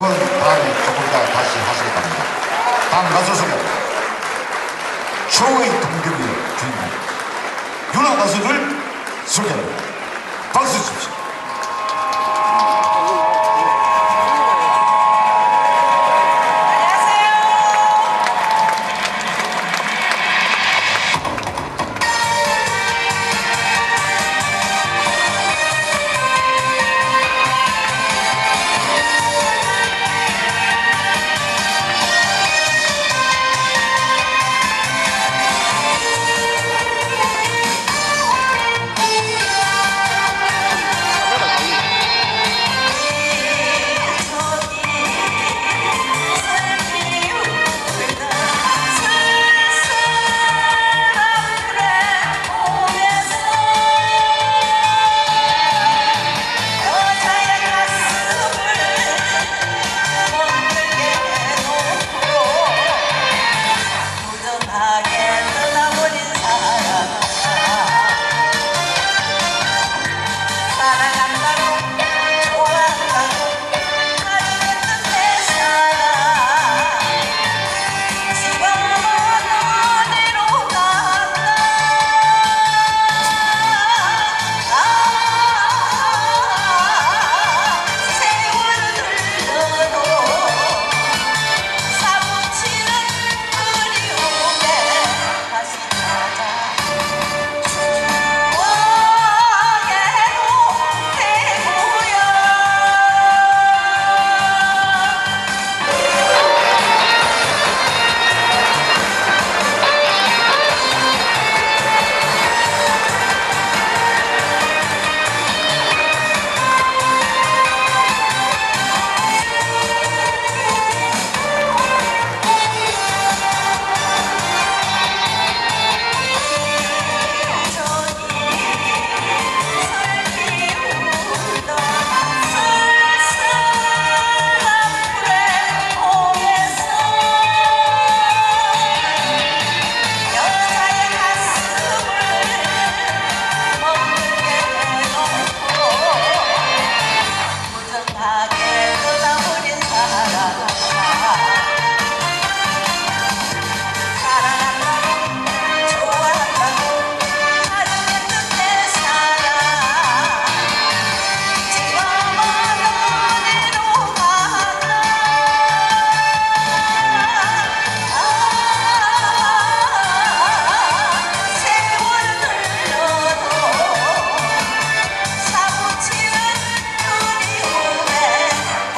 그건 다음에 조금 이따 다시 하시겠답니다. 다음 가수는 쇼의 동경의 주인공 윤호 가수를 소개합니다.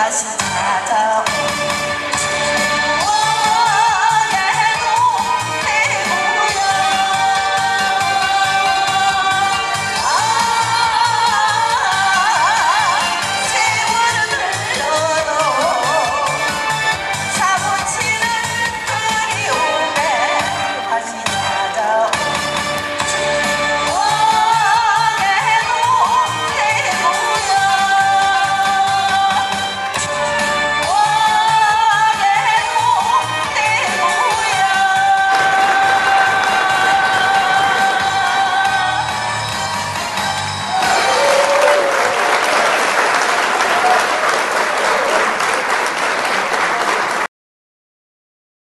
casa.